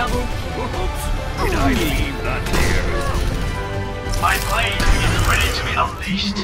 double? Did I leave that here, My plane is ready to be unleashed.